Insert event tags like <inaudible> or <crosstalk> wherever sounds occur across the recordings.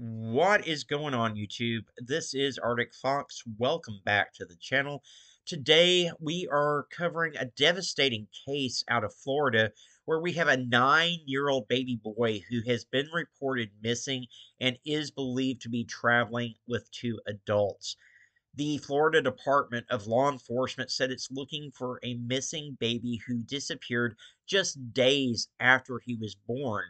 What is going on YouTube? This is Arctic Fox. Welcome back to the channel. Today we are covering a devastating case out of Florida where we have a nine-year-old baby boy who has been reported missing and is believed to be traveling with two adults. The Florida Department of Law Enforcement said it's looking for a missing baby who disappeared just days after he was born.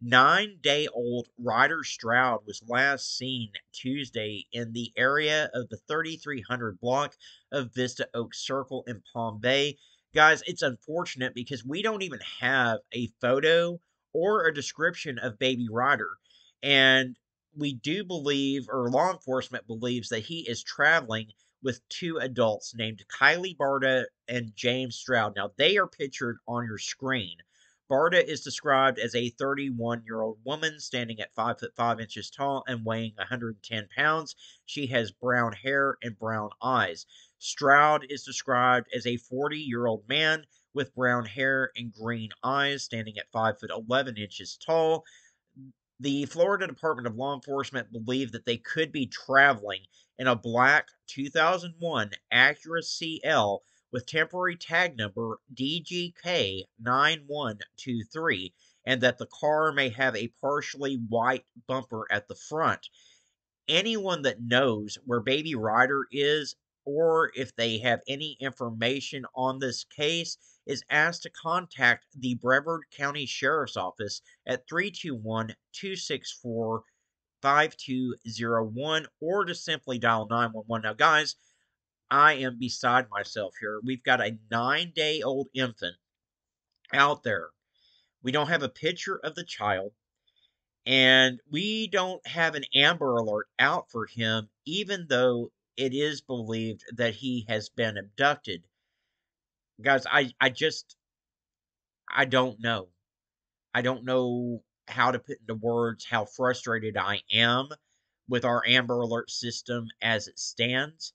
Nine day old Ryder Stroud was last seen Tuesday in the area of the 3300 block of Vista Oak Circle in Palm Bay. Guys, it's unfortunate because we don't even have a photo or a description of baby Ryder. And we do believe, or law enforcement believes, that he is traveling with two adults named Kylie Barta and James Stroud. Now, they are pictured on your screen. Barta is described as a 31 year old woman standing at 5 foot 5 inches tall and weighing 110 pounds. She has brown hair and brown eyes. Stroud is described as a 40 year old man with brown hair and green eyes, standing at 5 foot 11 inches tall. The Florida Department of Law Enforcement believed that they could be traveling in a black 2001 Acura CL with temporary tag number DGK9123 and that the car may have a partially white bumper at the front. Anyone that knows where Baby Ryder is or if they have any information on this case is asked to contact the Brevard County Sheriff's Office at 321 264 5201 or to simply dial 911. Now, guys, I am beside myself here. We've got a nine day old infant out there. We don't have a picture of the child, and we don't have an Amber Alert out for him, even though it is believed that he has been abducted. Guys, I, I just, I don't know. I don't know how to put into words how frustrated I am with our Amber Alert system as it stands.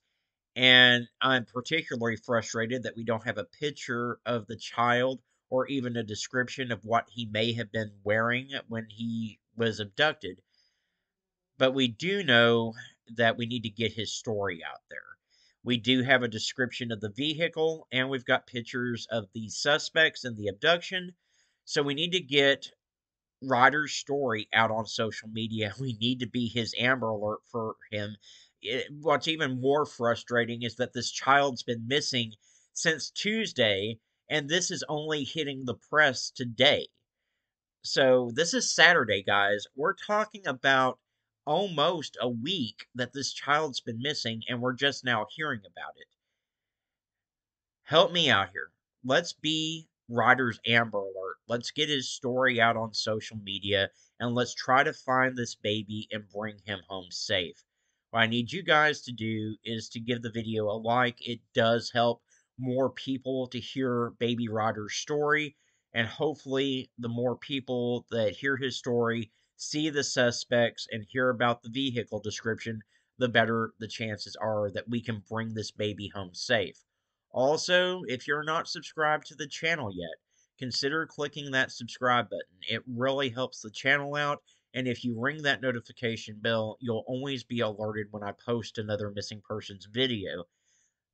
And I'm particularly frustrated that we don't have a picture of the child or even a description of what he may have been wearing when he was abducted. But we do know that we need to get his story out there. We do have a description of the vehicle, and we've got pictures of the suspects in the abduction. So we need to get Ryder's story out on social media. <laughs> We need to be his Amber Alert for him it, what's even more frustrating is that this child's been missing since Tuesday, and this is only hitting the press today. So, this is Saturday, guys. We're talking about almost a week that this child's been missing, and we're just now hearing about it. Help me out here. Let's be Ryder's Amber Alert. Let's get his story out on social media, and let's try to find this baby and bring him home safe. What I need you guys to do is to give the video a like. It does help more people to hear Baby Ryder's story. And hopefully, the more people that hear his story, see the suspects, and hear about the vehicle description, the better the chances are that we can bring this baby home safe. Also, if you're not subscribed to the channel yet, consider clicking that subscribe button. It really helps the channel out and if you ring that notification bell, you'll always be alerted when I post another missing persons video.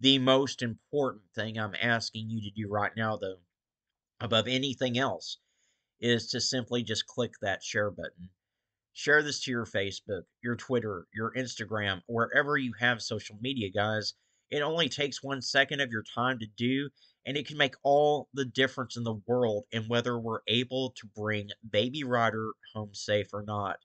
The most important thing I'm asking you to do right now, though, above anything else, is to simply just click that share button. Share this to your Facebook, your Twitter, your Instagram, wherever you have social media, guys. It only takes one second of your time to do, and it can make all the difference in the world in whether we're able to bring Baby Ryder home safe or not.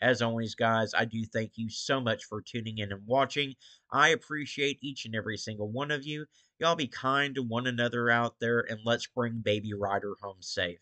As always, guys, I do thank you so much for tuning in and watching. I appreciate each and every single one of you. Y'all be kind to one another out there, and let's bring Baby Ryder home safe.